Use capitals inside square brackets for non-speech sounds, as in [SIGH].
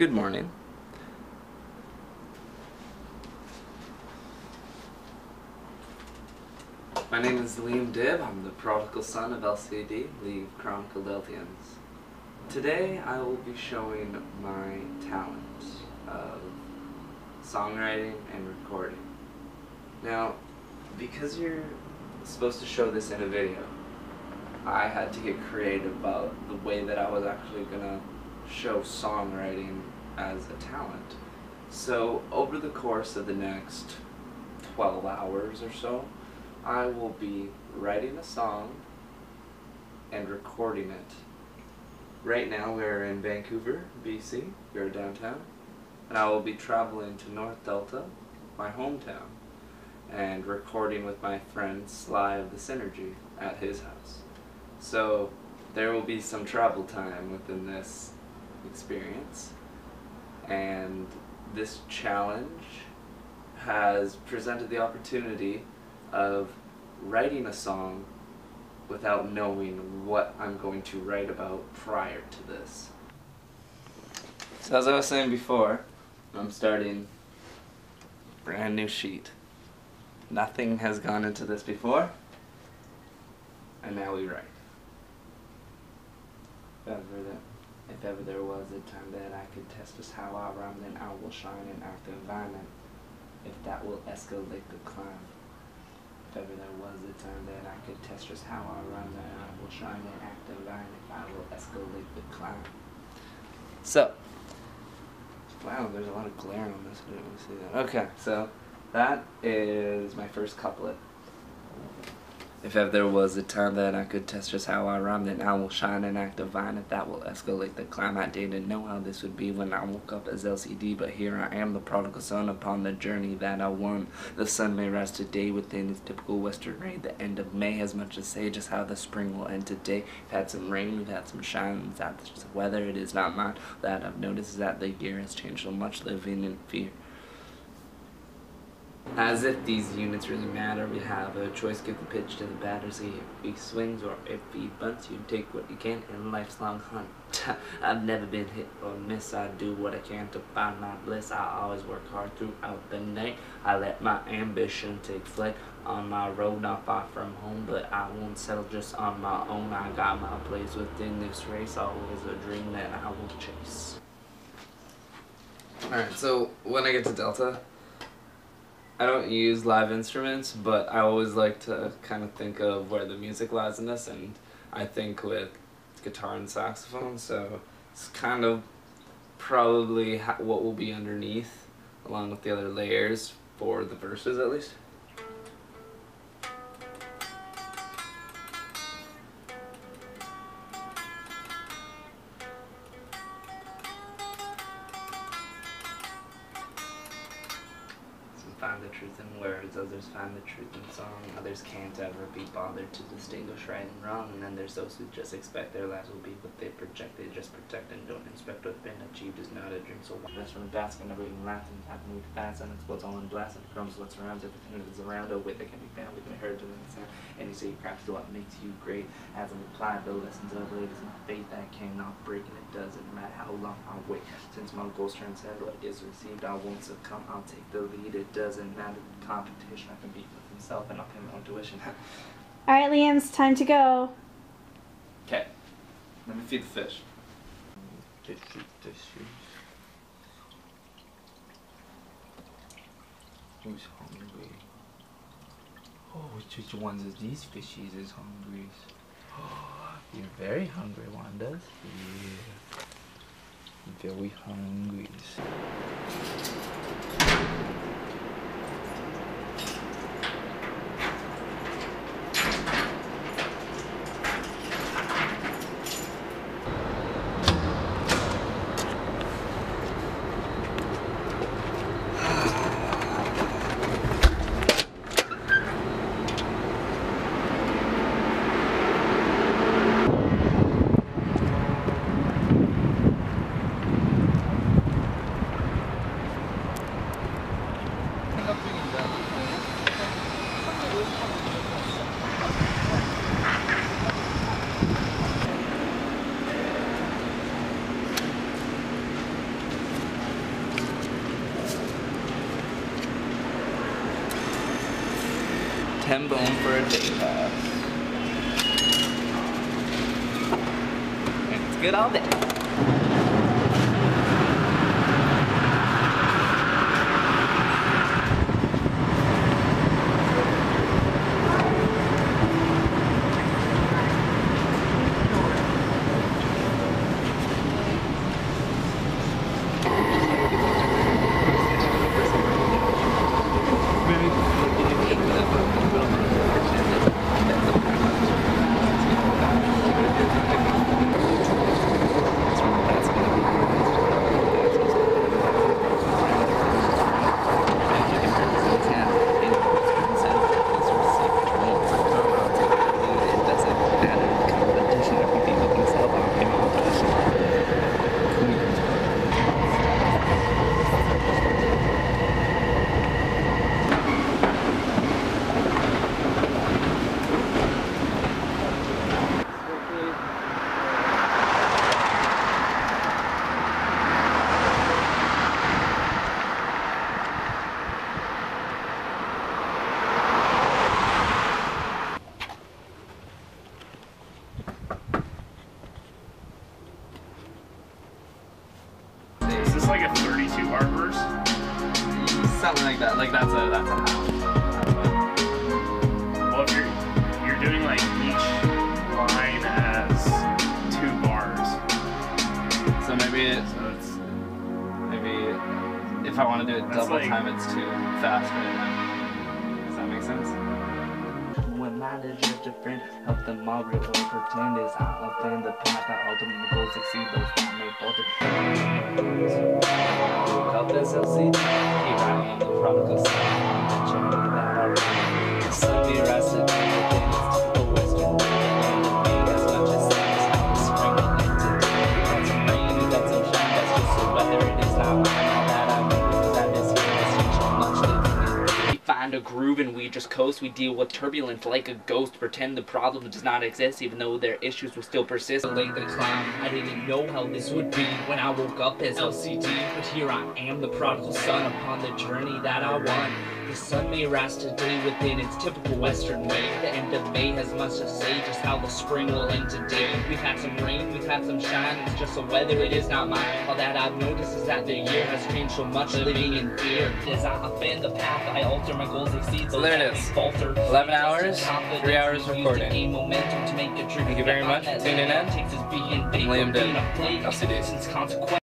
Good morning. My name is Liam Dibb. I'm the prodigal son of LCD, Leave Chronicle Deltians. Today I will be showing my talent of songwriting and recording. Now, because you're supposed to show this in a video, I had to get creative about the way that I was actually gonna show songwriting as a talent. So, over the course of the next 12 hours or so, I will be writing a song and recording it. Right now, we're in Vancouver, BC, we're downtown, and I will be traveling to North Delta, my hometown, and recording with my friend Sly of the Synergy at his house. So, there will be some travel time within this experience, and this challenge has presented the opportunity of writing a song without knowing what I'm going to write about prior to this. So as I was saying before, I'm starting brand new sheet. Nothing has gone into this before, and now we write. There, if ever there was a time that I could test just how I rhyme, then I will shine in active environment. If that will escalate the climb. If ever there was a time that I could test just how I run, then I will shine and act divine if I will escalate the climb. So, wow, there's a lot of glare on this. I didn't really see that. Okay, so that is my first couplet. If ever there was a time that I could test just how I rhyme, then I will shine and act divine. If that will escalate the climb, I didn't know how this would be when I woke up as LCD, but here I am, the prodigal son, upon the journey that I won. The sun may rise today within its typical western rain. The end of May has much to say, just how the spring will end today. We've had some rain, we've had some shine, that's just weather, it is not mine. That I've noticed that the year has changed so much, living in fear. As if these units really matter, we have a choice, give the pitch to the batter, see if he swings or if he bunts, you take what you can in life's long hunt. [LAUGHS] I've never been hit or miss, I do what I can to find my bliss, I always work hard throughout the night, I let my ambition take flight. On my road, not far from home, but I won't settle just on my own, I got my place within this race, always a dream that I will chase. Alright, so when I get to Delta, I don't use live instruments, but I always like to kind of think of where the music lies in this, and I think with guitar and saxophone, so it's kind of probably what will be underneath, along with the other layers for the verses at least. Truth in words, others find the truth in song, others can't ever be bothered to distinguish right and wrong, and then there's those who just expect their lives will be what they project, they just protect and don't inspect what's been achieved is not a dream, so best from the basket, never even laughing, have moved fast, and explodes all in blast, and crumbs what surrounds everything that is around, a way that can be found, we can heard to the sound, and you say craft is what makes you great, as I apply the lessons of late, is my faith that cannot break, and it doesn't matter how long I wait, since my goals transcend what is received, I won't succumb, I'll take the lead, it does doesn't matter the competition. I can beat with himself and I'll pay my own tuition. [LAUGHS] All right, Liam, it's time to go. Okay. Let me feed the fish. Fishy. Who's hungry? Oh, which ones of these fishies is hungry? Oh, you're very hungry, Wanda. Yeah. Very hungry. 10 bone for a day pass. And it's good all day. Is this like a 32 bar? Something like that. Like that's a that's a half. Well, if you're you're doing like each line as two bars, So maybe it, so it's maybe if I want to do it double like- time, it's too fast right now. Does that make sense? When managers different, help them all real or pretend is out of in the path that ultimate goals succeed those that may falter. Woke up as LCD, here I am the prodigal groove and we just coast. We deal with turbulence like a ghost. Pretend the problem does not exist, even though their issues will still persist. The clown. I didn't know how this would be when I woke up as LCD, but here I am, the prodigal son, upon the journey that I won. The sun may rise today within its typical Western way. The end of May has much to say, just how the spring will end today. We've had some rain, we've had some shine. It's just the weather, it is not mine. All that I've noticed is that the year has changed so much, living in fear. As I offend the path, I alter my goals, So there it is. may falter. 11 hours, three hours recording. momentum to make a trip. Thank you very much for tuning in. Takes us being big, Liam being Dibb,